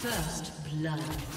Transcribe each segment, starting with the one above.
First blood.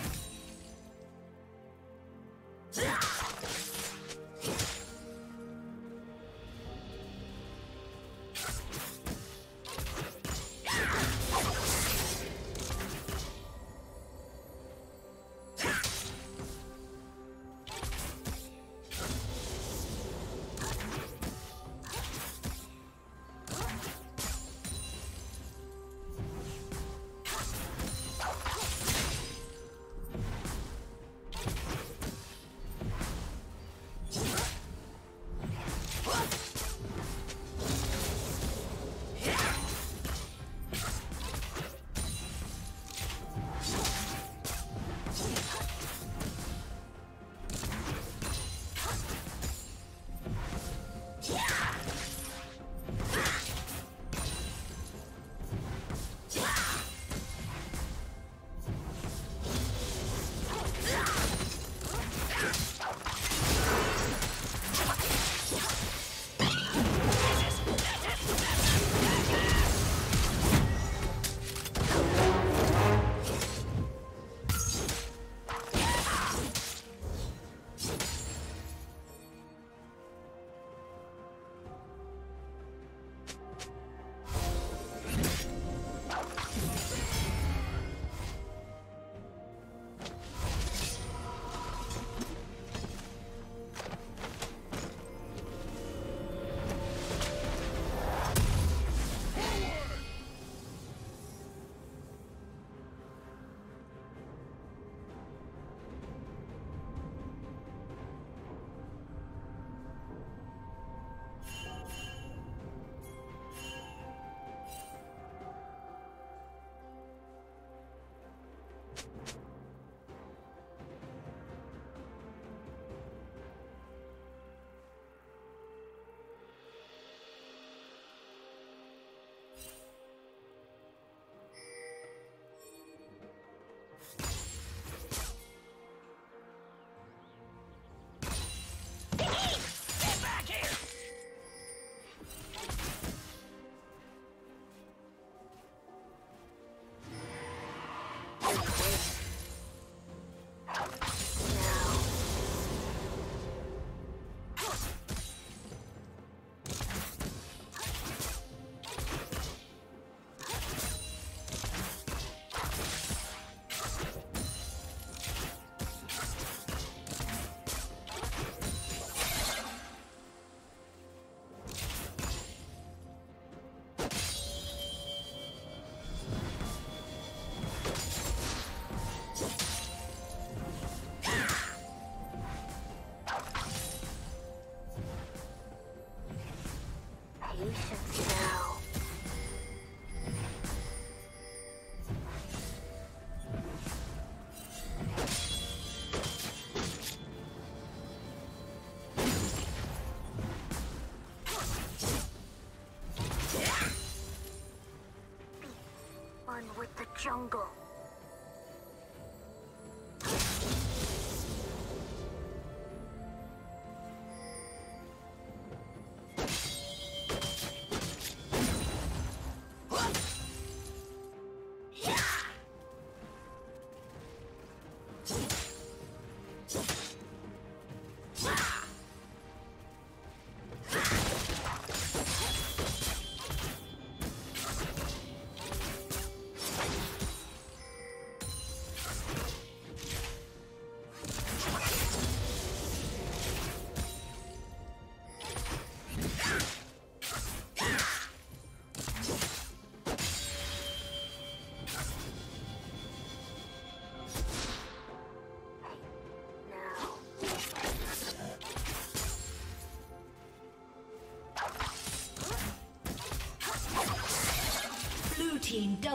Jungle.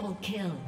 Double kill.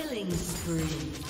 Killing spree.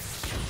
Yes.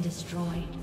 Destroyed.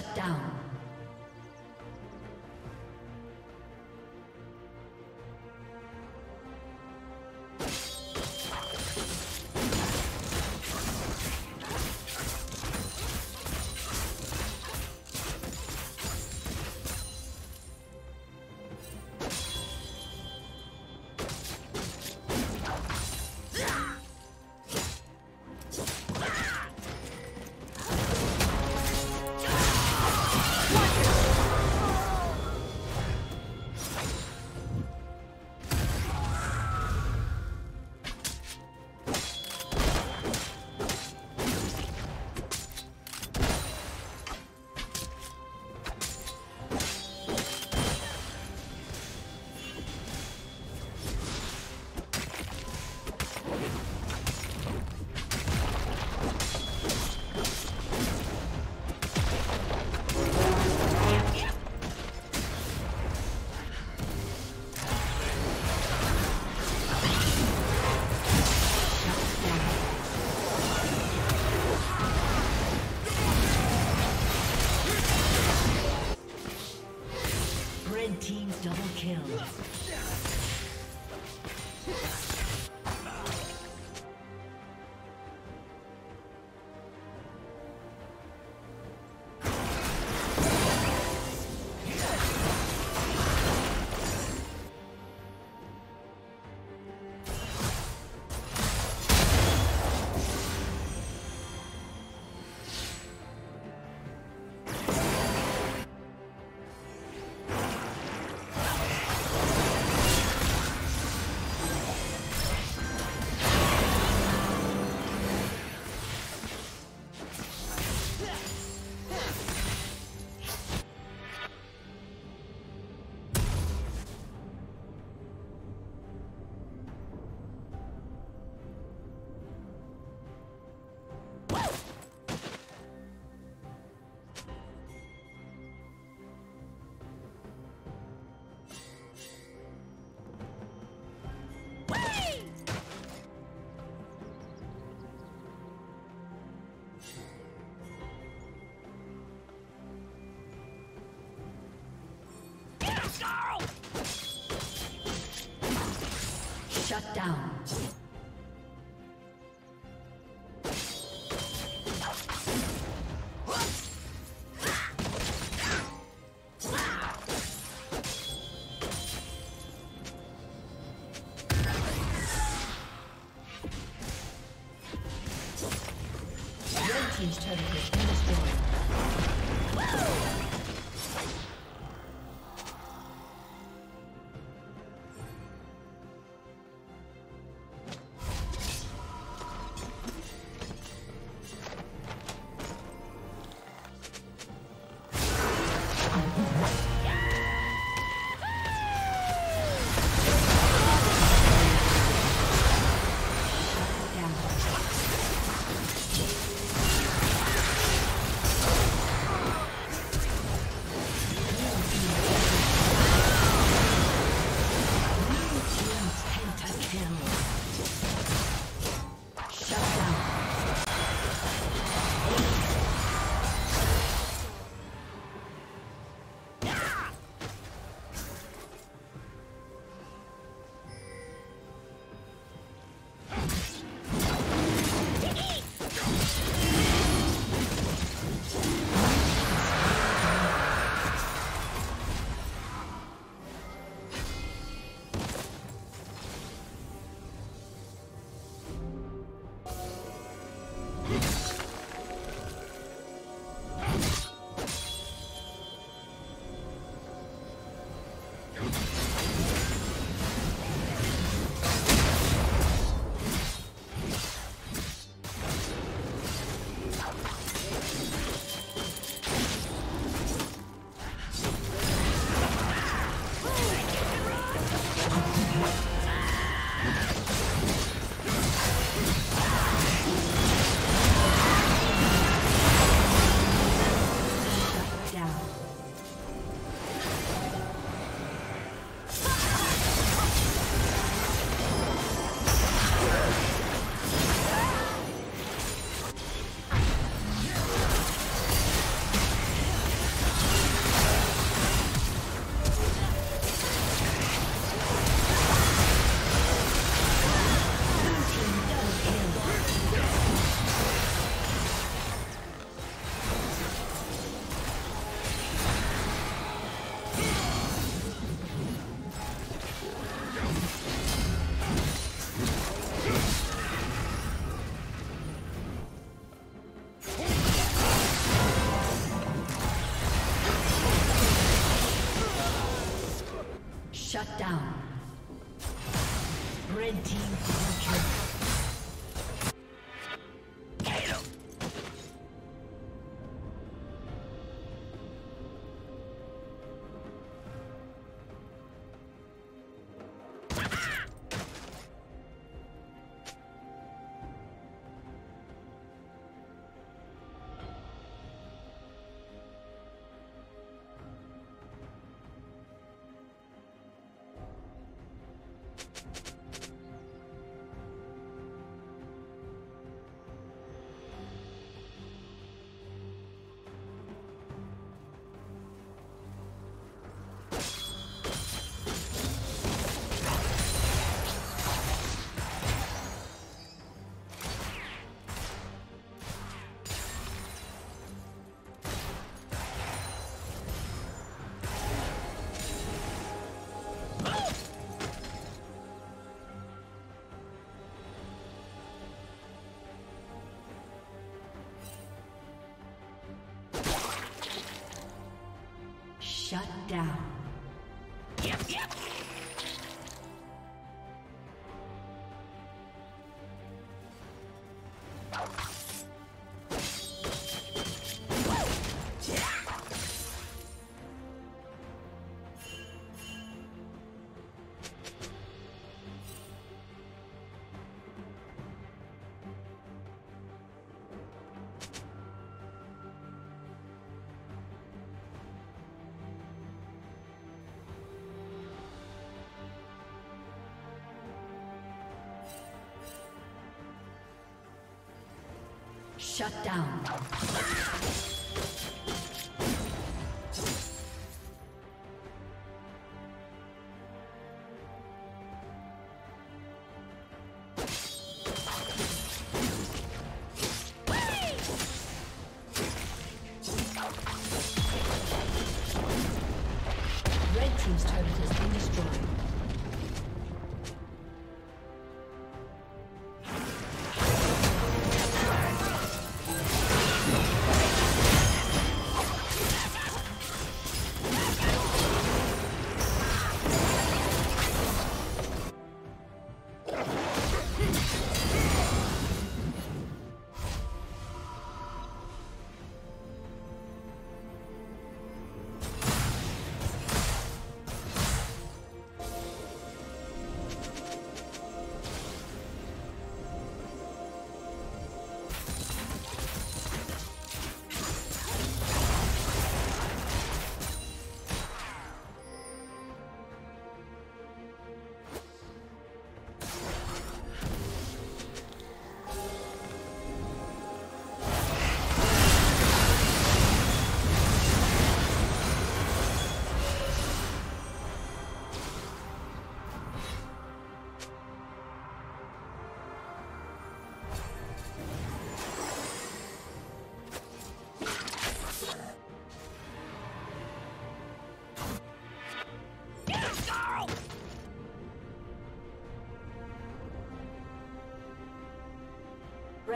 Shut down. Shut down. Shut down. Red team double down. Shut down.